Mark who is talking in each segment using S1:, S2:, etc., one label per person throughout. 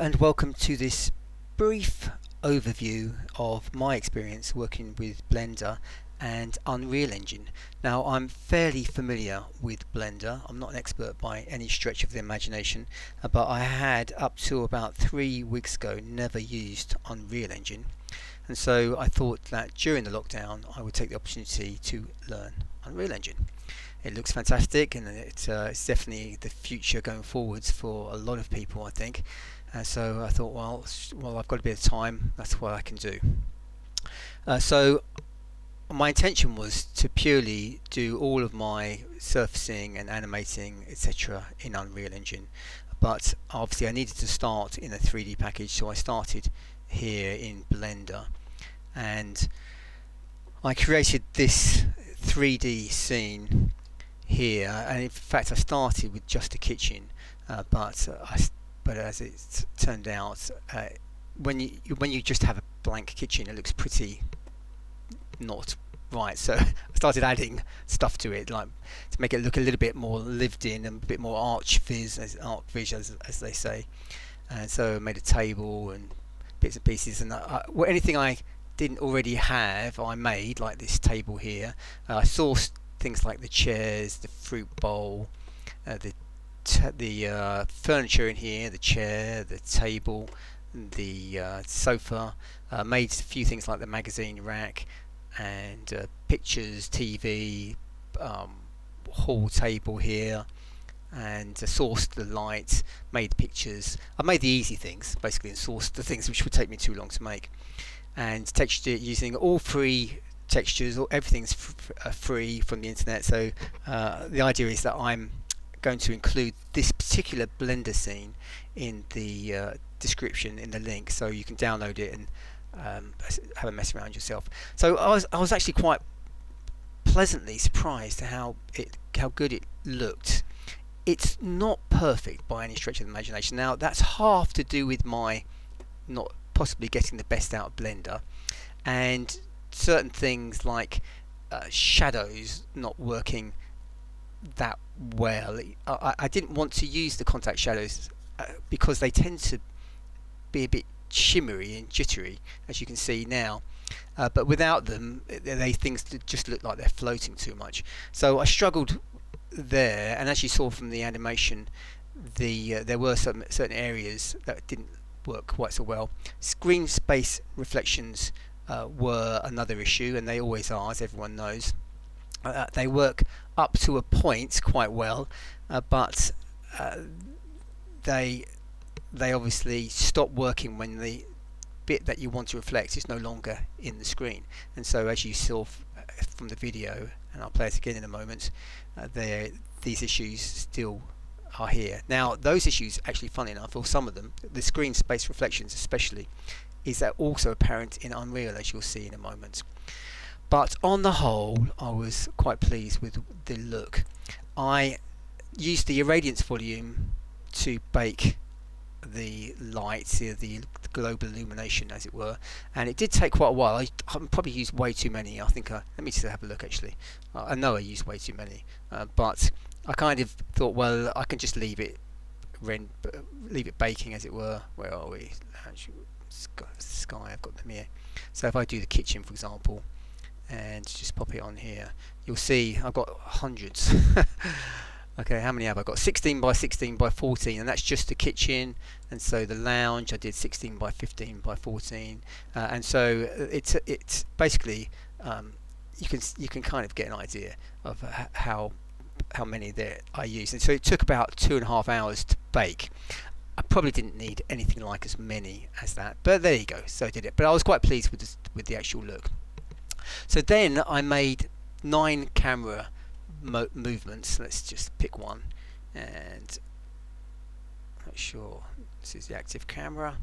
S1: And welcome to this brief overview of my experience working with Blender and Unreal Engine. Now I'm fairly familiar with Blender, I'm not an expert by any stretch of the imagination, uh, but I had up to about three weeks ago never used Unreal Engine and so I thought that during the lockdown I would take the opportunity to learn Unreal Engine. It looks fantastic and it, uh, it's definitely the future going forwards for a lot of people I think uh, so I thought, well, well, I've got a bit of time. That's what I can do. Uh, so my intention was to purely do all of my surfacing and animating, etc., in Unreal Engine. But obviously, I needed to start in a 3D package, so I started here in Blender, and I created this 3D scene here. And in fact, I started with just a kitchen, uh, but I but as it turned out, uh, when you when you just have a blank kitchen, it looks pretty not right. So I started adding stuff to it, like to make it look a little bit more lived in and a bit more arch viz, as arch viz as, as they say. And so I made a table and bits and pieces, and I, well, anything I didn't already have, I made like this table here. Uh, I sourced things like the chairs, the fruit bowl, uh, the the uh, furniture in here, the chair, the table, the uh, sofa, uh, made a few things like the magazine rack and uh, pictures, TV, um, hall table here and uh, sourced the light, made pictures. I made the easy things basically and sourced the things which would take me too long to make and textured it using all free textures, everything's free from the internet so uh, the idea is that I'm going to include this particular Blender scene in the uh, description in the link so you can download it and um, have a mess around yourself. So I was I was actually quite pleasantly surprised how it how good it looked. It's not perfect by any stretch of the imagination. Now that's half to do with my not possibly getting the best out of Blender and certain things like uh, shadows not working that well. I, I didn't want to use the contact shadows uh, because they tend to be a bit shimmery and jittery, as you can see now. Uh, but without them, they things just look like they're floating too much. So I struggled there, and as you saw from the animation, the uh, there were some certain areas that didn't work quite so well. Screen space reflections uh, were another issue, and they always are, as everyone knows. Uh, they work up to a point quite well, uh, but uh, they they obviously stop working when the bit that you want to reflect is no longer in the screen. And so, as you saw uh, from the video, and I'll play it again in a moment, uh, these issues still are here. Now, those issues, actually, funny enough, or some of them, the screen space reflections especially, is that also apparent in Unreal, as you'll see in a moment but on the whole I was quite pleased with the look. I used the irradiance volume to bake the light, the global illumination as it were and it did take quite a while. I, I probably used way too many. I think I, let me just have a look actually. I know I used way too many uh, but I kind of thought well I can just leave it leave it baking as it were. Where are we? Sky I've got them here. So if I do the kitchen for example and just pop it on here. You'll see I've got hundreds. Okay how many have I got? 16 by 16 by 14 and that's just the kitchen. And so the lounge I did 16 by 15 by 14 uh, and so it's it's basically um, you can you can kind of get an idea of how how many there I used and so it took about two and a half hours to bake. I probably didn't need anything like as many as that but there you go so I did it. But I was quite pleased with this, with the actual look so then I made nine camera mo movements. Let's just pick one and not sure this is the active camera.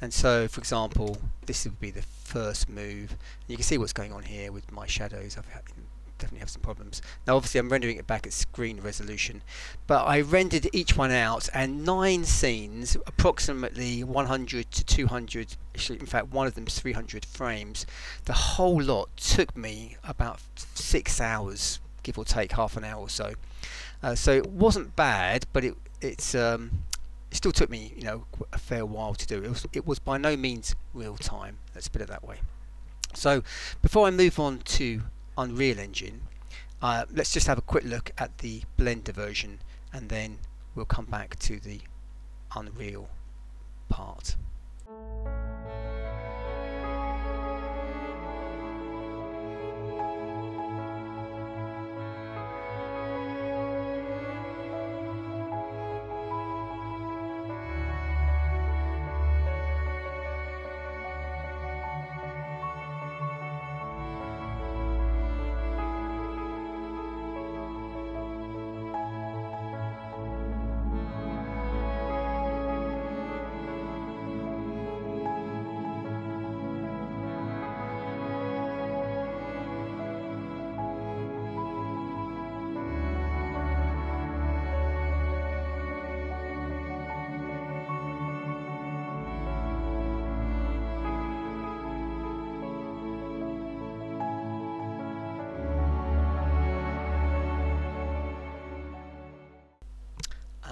S1: And so, for example, this would be the first move. You can see what's going on here with my shadows. I've definitely have some problems. Now obviously I'm rendering it back at screen resolution but I rendered each one out and nine scenes approximately 100 to 200 actually in fact one of them is 300 frames. The whole lot took me about six hours give or take half an hour or so. Uh, so it wasn't bad but it it's um, it still took me you know a fair while to do. It was, it was by no means real time let's put it that way. So before I move on to Unreal Engine. Uh, let's just have a quick look at the Blender version and then we'll come back to the Unreal part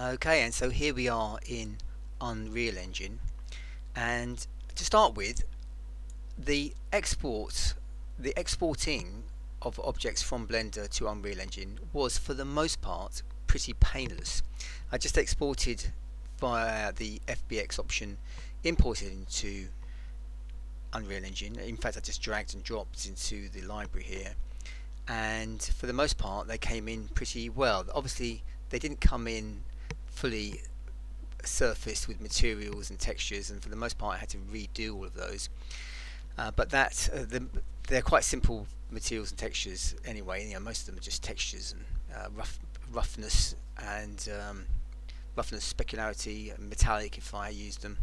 S1: Okay, and so here we are in Unreal Engine, and to start with, the export, the exporting of objects from Blender to Unreal Engine was for the most part pretty painless. I just exported via the FBX option, imported into Unreal Engine. In fact, I just dragged and dropped into the library here, and for the most part, they came in pretty well. Obviously, they didn't come in fully surfaced with materials and textures and for the most part I had to redo all of those. Uh, but that uh, the, they're quite simple materials and textures anyway. You know, most of them are just textures and uh, rough, roughness and um, roughness specularity metallic if I used them.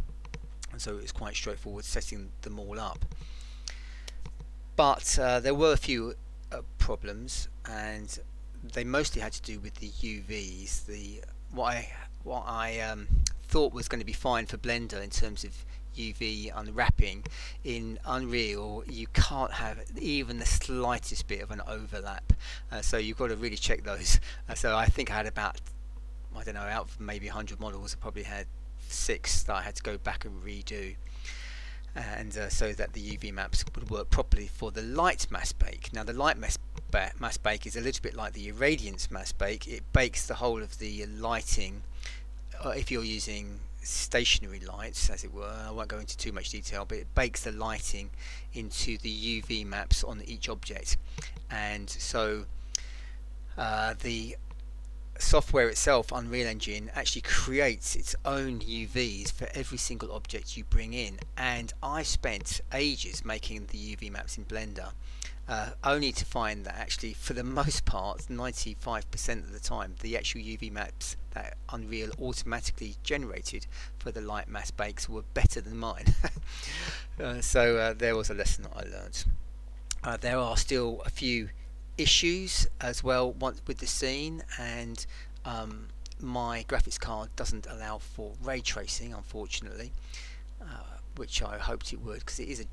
S1: And so it was quite straightforward setting them all up. But uh, there were a few uh, problems and they mostly had to do with the UVs the what I what I um, thought was going to be fine for Blender in terms of UV unwrapping in Unreal you can't have even the slightest bit of an overlap uh, so you've got to really check those uh, so I think I had about I don't know out of maybe 100 models I probably had six that I had to go back and redo and uh, so that the UV maps would work properly for the light mass bake. Now the light mass, ba mask bake is a little bit like the irradiance mass bake. It bakes the whole of the lighting if you're using stationary lights as it were I won't go into too much detail but it bakes the lighting into the UV maps on each object. And so uh, the software itself Unreal Engine actually creates its own UVs for every single object you bring in. And I spent ages making the UV maps in Blender uh, only to find that actually for the most part 95% of the time the actual UV maps that Unreal automatically generated for the light mask bakes were better than mine. Uh, so uh, there was a lesson that I learned. Uh, there are still a few issues as well with the scene and um, my graphics card doesn't allow for ray tracing unfortunately uh, which I hoped it would because it is a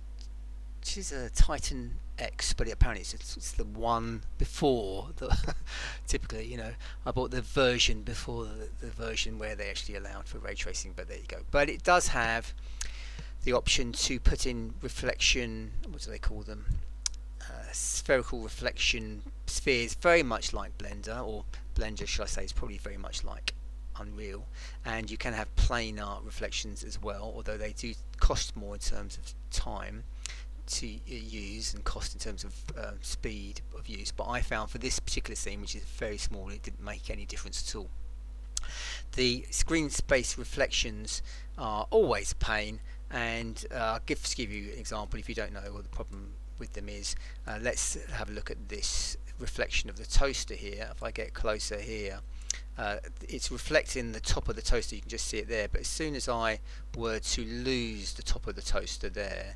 S1: it is a Titan X, but apparently it's, it's the one before the typically, you know, I bought the version before the, the, version where they actually allowed for ray tracing, but there you go. But it does have the option to put in reflection, what do they call them? Uh, spherical reflection spheres, very much like Blender, or Blender, should I say, is probably very much like Unreal. And you can have planar reflections as well, although they do cost more in terms of time to use and cost in terms of um, speed of use but I found for this particular scene which is very small it didn't make any difference at all. The screen space reflections are always a pain and uh, I'll give, give you an example if you don't know what the problem with them is. Uh, let's have a look at this reflection of the toaster here. If I get closer here uh, it's reflecting the top of the toaster. You can just see it there. But as soon as I were to lose the top of the toaster there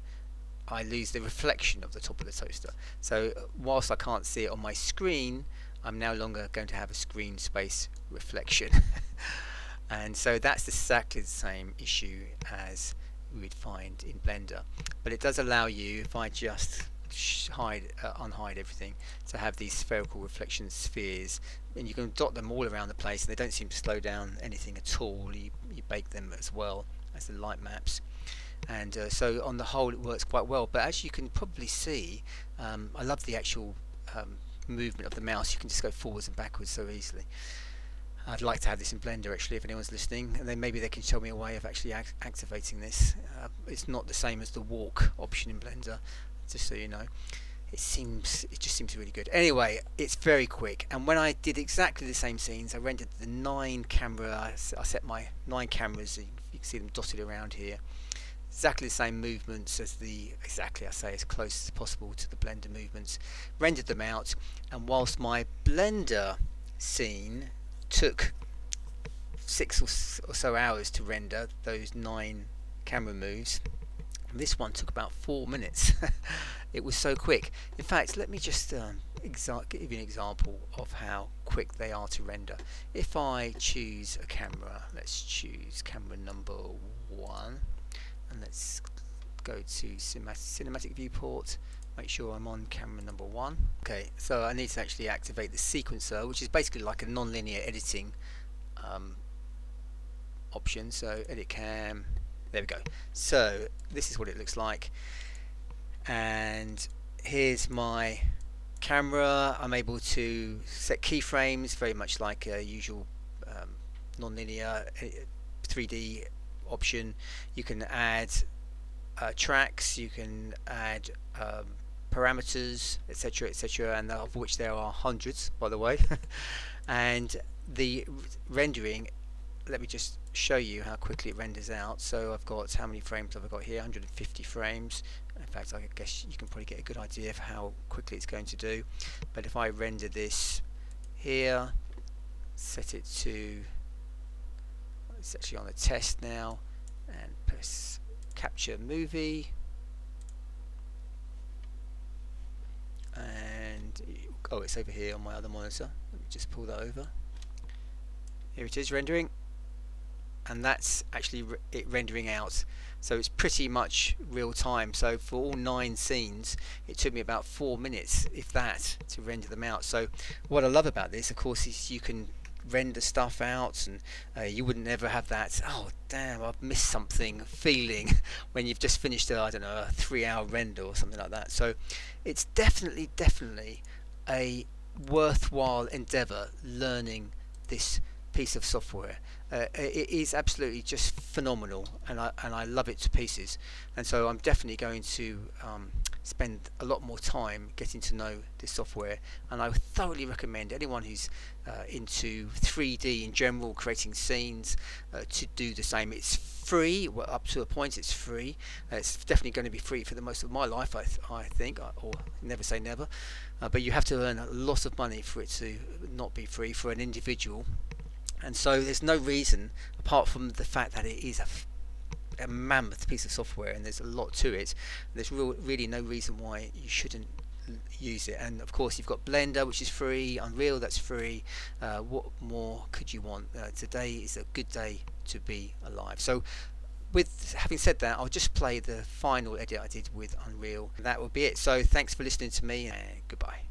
S1: I lose the reflection of the top of the toaster. So whilst I can't see it on my screen, I'm no longer going to have a screen space reflection. and so that's exactly the same issue as we would find in Blender. But it does allow you, if I just hide uh, unhide everything to have these spherical reflection spheres and you can dot them all around the place and they don't seem to slow down anything at all you, you bake them as well as the light maps and uh, so on the whole it works quite well. But as you can probably see um, I love the actual um, movement of the mouse. You can just go forwards and backwards so easily. I'd like to have this in Blender actually if anyone's listening. And then maybe they can show me a way of actually act activating this. Uh, it's not the same as the walk option in Blender just so you know. It seems it just seems really good. Anyway it's very quick. And when I did exactly the same scenes I rendered the nine camera I, I set my nine cameras you can see them dotted around here exactly the same movements as the exactly I say as close as possible to the blender movements rendered them out and whilst my blender scene took six or, so hours to render those nine camera moves. This one took about four minutes. it was so quick. In fact, let me just um, give you an example of how quick they are to render. If I choose a camera, let's choose camera number one, and let's go to cinematic, viewport. Make sure I'm on camera number one. Okay so I need to actually activate the sequencer which is basically like a non-linear editing um, option. So edit cam. There we go. So this is what it looks like. And here's my camera. I'm able to set keyframes very much like a usual um, non-linear 3D uh, option. You can add uh, tracks you can add um, parameters etc etc and of which there are hundreds by the way. And the rendering let me just show you how quickly it renders out. So I've got how many frames have I got here? 150 frames. In fact I guess you can probably get a good idea of how quickly it's going to do. But if I render this here set it to it's actually on the test now. And press capture movie. And oh it's over here on my other monitor. Let me just pull that over. Here it is rendering. And that's actually re it rendering out. So it's pretty much real time. So for all nine scenes it took me about four minutes if that to render them out. So what I love about this of course is you can render stuff out and uh, you wouldn't ever have that oh damn I've missed something feeling when you've just finished a I don't know a three hour render or something like that. So it's definitely definitely a worthwhile endeavor learning this piece of software. Uh, it is absolutely just phenomenal and I, and I love it to pieces. And so I'm definitely going to um, spend a lot more time getting to know this software and I thoroughly recommend anyone who's uh, into 3D in general creating scenes uh, to do the same. It's free well, up to a point it's free. It's definitely going to be free for the most of my life I, th I think or never say never. Uh, but you have to earn a lot of money for it to not be free for an individual and so there's no reason apart from the fact that it is a a mammoth piece of software and there's a lot to it there's real, really no reason why you shouldn't use it. And of course you've got Blender which is free Unreal that's free. Uh, what more could you want? Uh, today is a good day to be alive. So with having said that I'll just play the final edit I did with Unreal. That will be it. So thanks for listening to me and goodbye